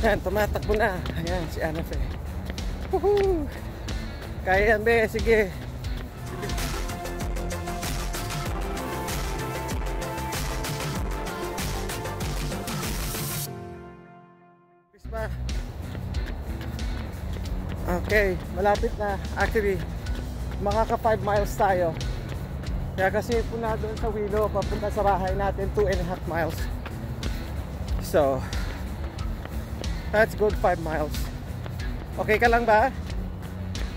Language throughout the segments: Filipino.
Yan, tumatakbo na. Ayan, si Ana Fe. Woohoo! Kaya yan, be. Sige. Okay, malapit na. Actually, makaka 5 miles tayo. Kaya kasi puna doon sa Willow, papunta sa bahay natin, 2 and a half miles. So, that's good 5 miles. Okay ka lang ba?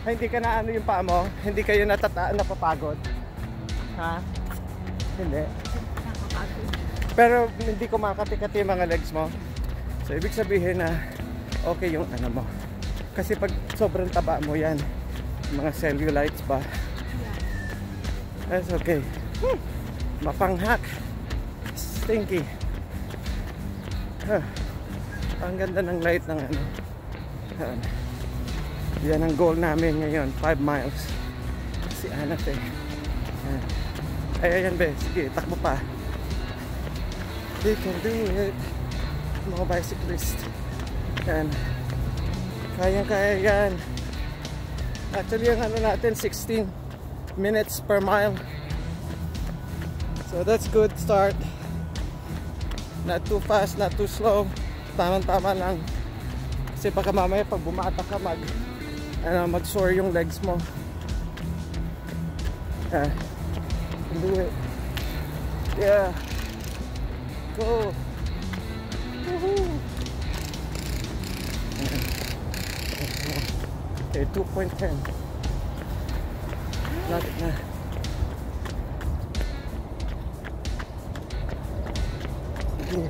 Hindi ka na ano yung paa mo? Hindi kayo natata napapagod? Ha? Hindi. Pero hindi ko makati-kati yung mga legs mo. So, ibig sabihin na okay yung ano mo. Kasi pag sobrang taba mo yan, mga cellulites ba? That's okay. Hmm. Mapanghak. Stinky. Huh. Ang ganda ng light ng ano. Yan. Yan ang goal namin ngayon. 5 miles. Si Anak eh. Ay, ayan be. Sige, takbo pa. We can do it. Mga bicyclist. Yan. Kayang-kaya yan. Actually, ang ano natin, 16 minutes per mile. So that's good start. Not too fast, not too slow. Tamang-tama lang. Kasi baka mamaya pag bumata ka mag ano, mag-sore yung legs mo. Yeah. Do it. Yeah. Go. Woohoo. Okay, 2.10. Lapit na. Sige.